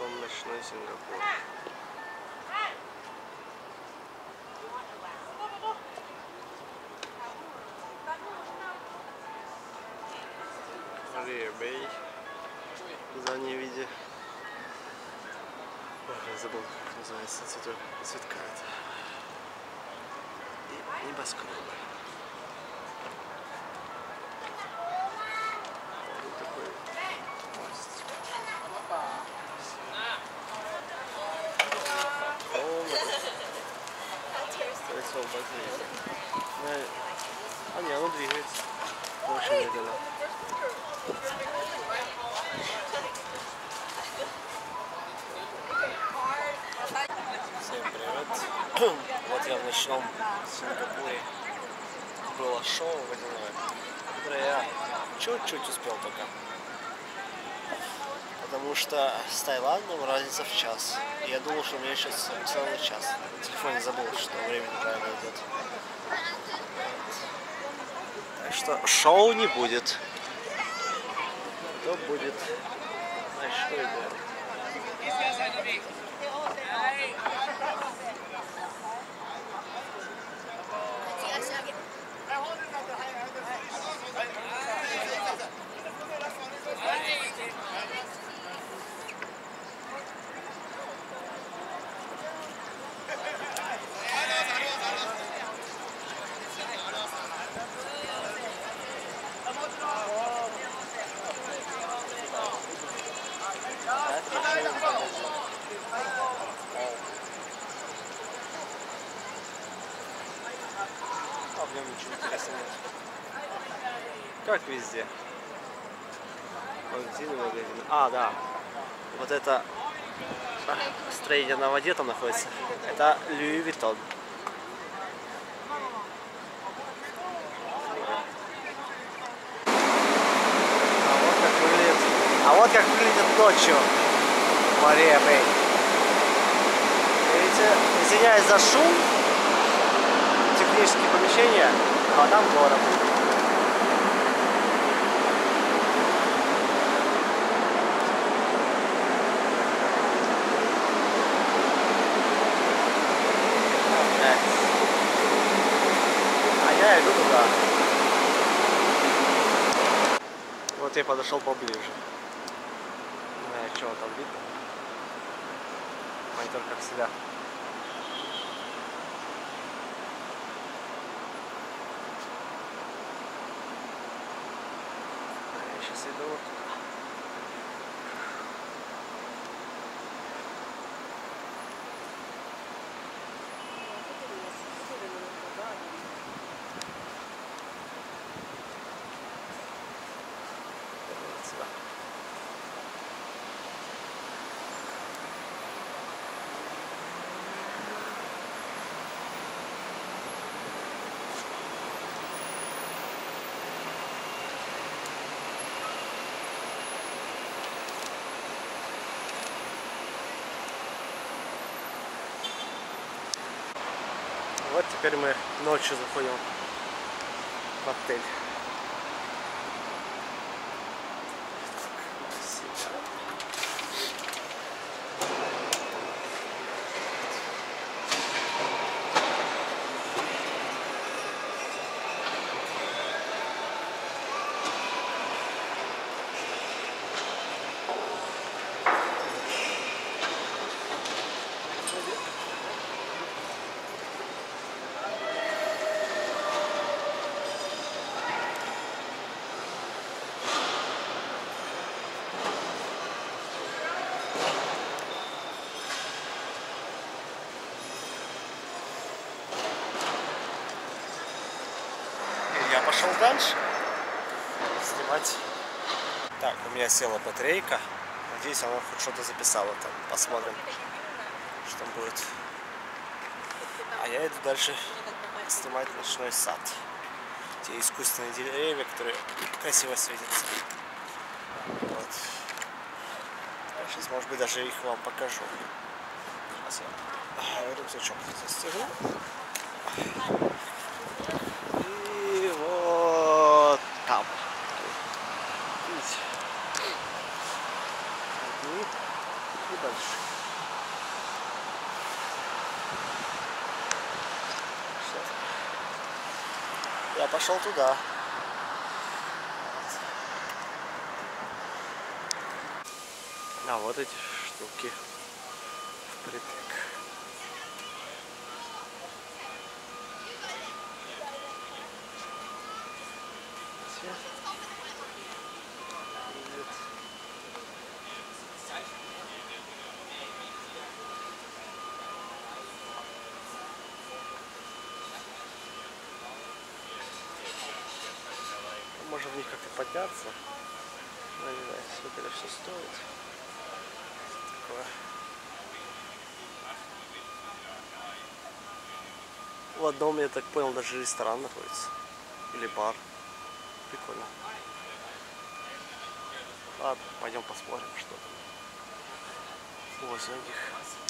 вам ночной Сингапур. Bay в заднем виде. Ой, забыл, как называется цветок, цветка это. И небоскребы. А не, оно двигается. Очень медленно. Всем привет. Вот я в ночном Сингапуре. Было шоу водяное, которое я чуть-чуть успел только. Потому что с Таиландом разница в час. И я думал, что у меня сейчас целый час. На телефоне забыл, что время неправильно идет. Так что шоу не будет. То будет. Значит, что идет? В нем ничего интересного нет. Как везде. Магазины, магазины. А, да. Вот это строение на воде там находится. Это Луи Виттон. А вот как выглядит ночью Мария Бэй. Видите, извиняюсь за шум, технические помещения, а там город. Я иду туда. Вот я подошел поближе. Не знаю, чего там видно. Монитор как всегда. Я Вот теперь мы ночью заходим в отель. Красиво. Я пошел дальше снимать. Так, у меня села батарейка. Надеюсь, она хоть что-то записала там. Посмотрим, что будет. А я иду дальше снимать ночной сад. Те искусственные деревья, которые красиво светятся. Вот. Сейчас, может быть, даже их вам покажу. Сейчас я а, рюкзачок застегну. И вот там. Видите? Одни и дальше. Всё. Я пошел туда. А вот эти штуки впритык. Все. Привет. Можно в них как-то подняться. Но не знаю, сколько это все стоит. Такое. В одном, я так понял, даже ресторан находится. Или бар. Прикольно. Ладно, пойдем посмотрим, что там возле них.